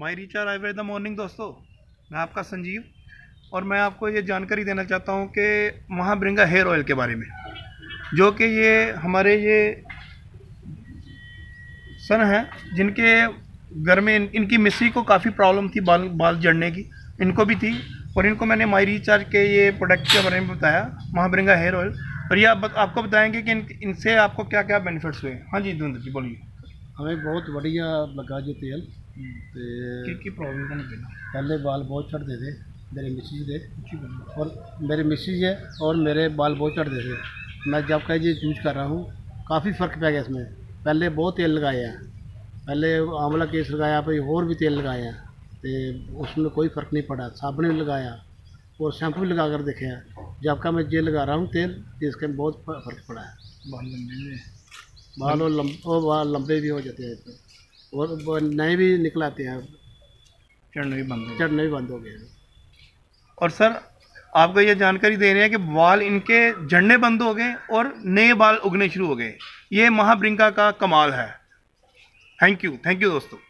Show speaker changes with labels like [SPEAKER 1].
[SPEAKER 1] My रिचार I the morning दोस्तों। मैं आपका संजीव और मैं आपको ये जानकारी देना चाहता हूँ कि महाब्रिंगा हेयर ऑयल के बारे में जो कि ये हमारे ये सन हैं जिनके घर में इन, इनकी मिस्सी को काफ़ी प्रॉब्लम थी बाल बाल जड़ने की इनको भी थी और इनको मैंने माई रिचार्ज के ये प्रोडक्ट के बारे में बताया महाब्रिंगा हेयर ऑयल। और ये आप, आपको बताएँगे कि इन, इनसे आपको क्या क्या बेनिफिट्स हुए हाँ। जी धुंध जी बोलिए।
[SPEAKER 2] हमें बहुत बढ़िया लगा जो तेल ਤੇ
[SPEAKER 1] की की का
[SPEAKER 2] पहले बाल बहुत चढ़ते थे मेरे मिसिज थे और मेरे मिसिज है और मेरे बाल बहुत झड़ते थे मैं जब का ये यूज़ कर रहा हूँ काफ़ी फ़र्क पै गया इसमें पहले बहुत तेल लगाए हैं पहले आंवला केस लगाया फिर और भी तेल लगाए हैं तो उसमें कोई फ़र्क नहीं पड़ा साबुन भी लगाया और शैम्पू भी लगा कर देखे हैं जब का मैं ये लगा रहा हूँ तेल तो इसके बहुत फ़र्क पड़ा है
[SPEAKER 1] बाल लंबे
[SPEAKER 2] बाल और लंब और बाल लंबे भी हो जाते हैं इसमें और नए भी निकल आते हैं।
[SPEAKER 1] चढ़ने भी बंद हो
[SPEAKER 2] चढ़ने भी बंद हो गए
[SPEAKER 1] और सर आपको ये जानकारी दे रहे हैं कि बाल इनके झड़ने बंद हो गए और नए बाल उगने शुरू हो गए। ये महाब्रिंका का कमाल है। थैंक यू थैंक यू दोस्तों।